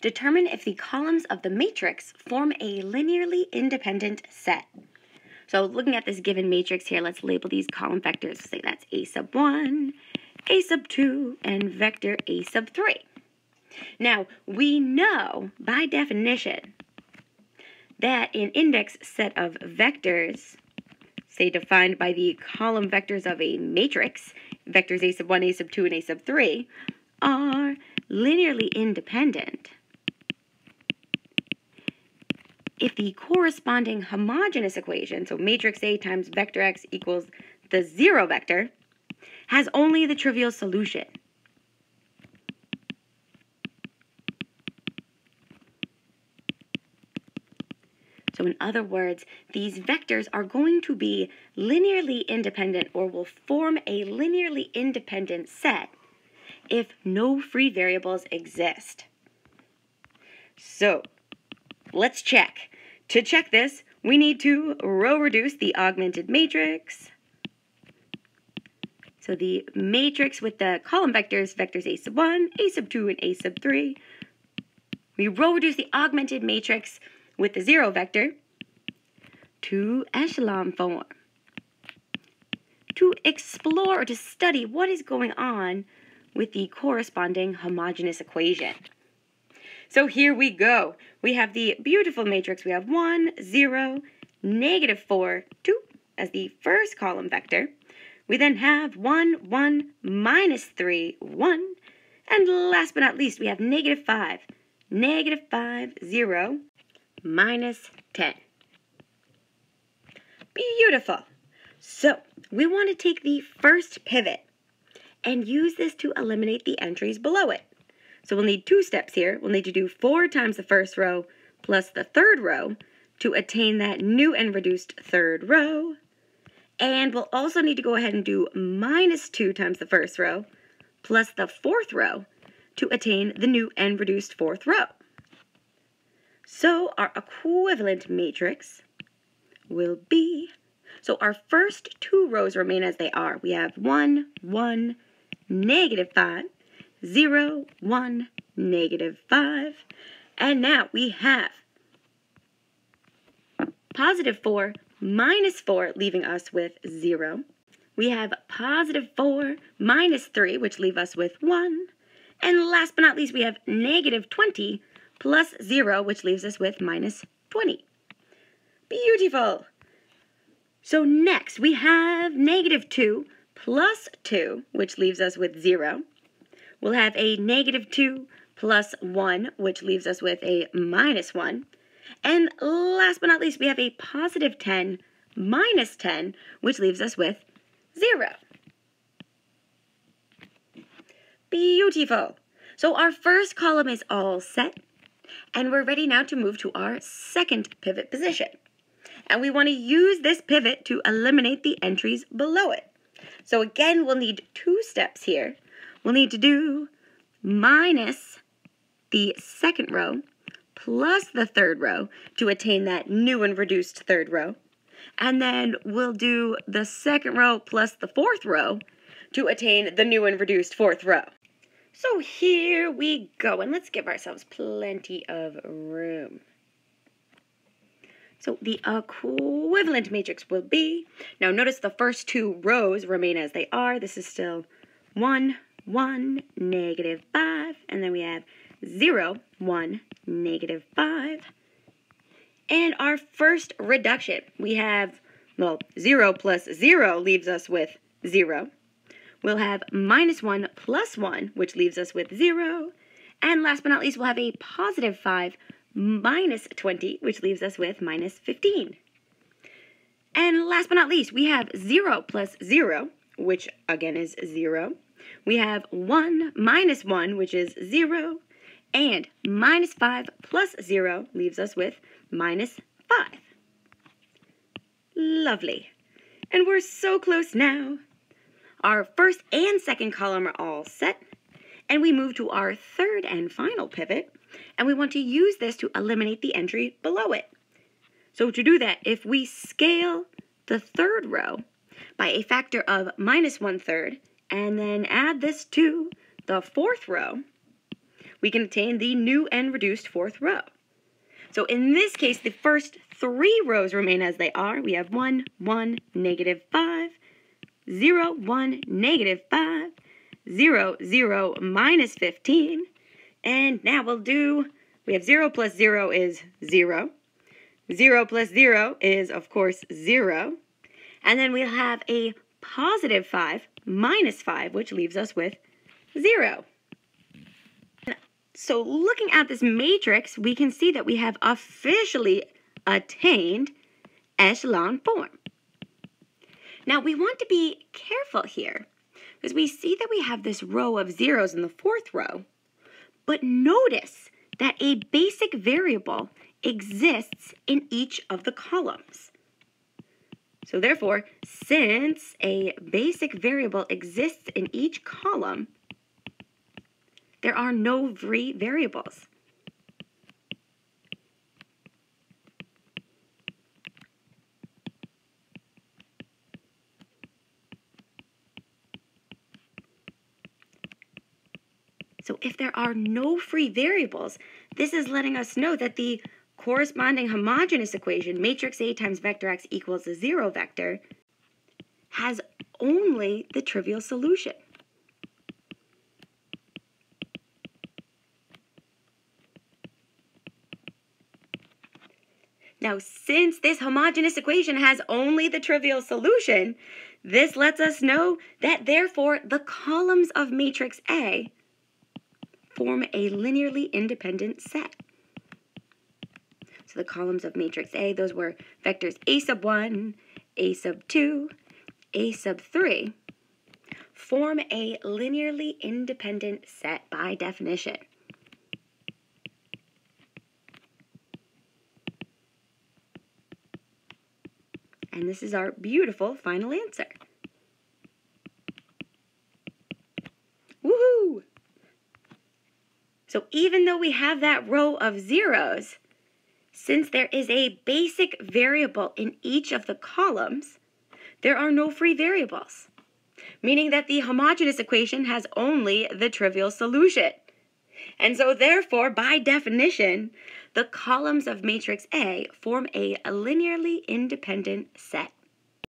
Determine if the columns of the matrix form a linearly independent set. So looking at this given matrix here, let's label these column vectors. Say that's A sub 1, A sub 2, and vector A sub 3. Now, we know by definition that an index set of vectors, say defined by the column vectors of a matrix, vectors A sub 1, A sub 2, and A sub 3, are linearly independent if the corresponding homogeneous equation, so matrix A times vector x equals the zero vector, has only the trivial solution. So in other words, these vectors are going to be linearly independent or will form a linearly independent set if no free variables exist. So let's check. To check this, we need to row reduce the augmented matrix. So the matrix with the column vectors, vectors a sub 1, a sub 2, and a sub 3. We row reduce the augmented matrix with the zero vector to echelon form to explore or to study what is going on with the corresponding homogeneous equation. So here we go. We have the beautiful matrix. We have 1, 0, negative 4, 2 as the first column vector. We then have 1, 1, minus 3, 1. And last but not least, we have negative 5, negative 5, 0, minus 10. Beautiful. So we want to take the first pivot and use this to eliminate the entries below it. So we'll need two steps here. We'll need to do 4 times the first row plus the third row to attain that new and reduced third row. And we'll also need to go ahead and do minus 2 times the first row plus the fourth row to attain the new and reduced fourth row. So our equivalent matrix will be, so our first two rows remain as they are. We have 1, 1, negative 5, 0, 1, negative 5. And now we have positive 4 minus 4, leaving us with 0. We have positive 4 minus 3, which leave us with 1. And last but not least, we have negative 20 plus 0, which leaves us with minus 20. Beautiful! So next, we have negative 2 plus 2, which leaves us with 0 we'll have a negative 2 plus 1, which leaves us with a minus 1. And last but not least, we have a positive 10 minus 10, which leaves us with 0. Beautiful. So our first column is all set, and we're ready now to move to our second pivot position. And we want to use this pivot to eliminate the entries below it. So again, we'll need two steps here we'll need to do minus the second row plus the third row to attain that new and reduced third row. And then we'll do the second row plus the fourth row to attain the new and reduced fourth row. So here we go, and let's give ourselves plenty of room. So the equivalent matrix will be, now notice the first two rows remain as they are. This is still 1, 1, negative 5, and then we have 0, 1, negative 5. And our first reduction, we have, well, 0 plus 0 leaves us with 0. We'll have minus 1 plus 1, which leaves us with 0. And last but not least, we'll have a positive 5 minus 20, which leaves us with minus 15. And last but not least, we have 0 plus 0, which again is 0. We have 1 minus 1, which is 0, and minus 5 plus 0 leaves us with minus 5. Lovely. And we're so close now. Our first and second column are all set, and we move to our third and final pivot, and we want to use this to eliminate the entry below it. So to do that, if we scale the third row by a factor of minus one third, and then add this to the fourth row, we can obtain the new and reduced fourth row. So in this case, the first three rows remain as they are. We have 1, 1, negative 5, 0, 1, negative 5, 0, 0, minus 15. And now we'll do, we have 0 plus 0 is 0. 0 plus 0 is, of course, 0. And then we'll have a positive 5 minus 5, which leaves us with 0. So looking at this matrix, we can see that we have officially attained echelon form. Now we want to be careful here because we see that we have this row of zeros in the fourth row, but notice that a basic variable exists in each of the columns. So therefore, since a basic variable exists in each column, there are no free variables. So if there are no free variables, this is letting us know that the corresponding homogeneous equation, matrix A times vector x equals a zero vector, has only the trivial solution. Now, since this homogeneous equation has only the trivial solution, this lets us know that therefore the columns of matrix A form a linearly independent set. So the columns of matrix A, those were vectors A sub 1, A sub 2, A sub 3, form a linearly independent set by definition. And this is our beautiful final answer. Woohoo! So even though we have that row of zeros, since there is a basic variable in each of the columns, there are no free variables, meaning that the homogeneous equation has only the trivial solution. And so therefore, by definition, the columns of matrix A form a linearly independent set.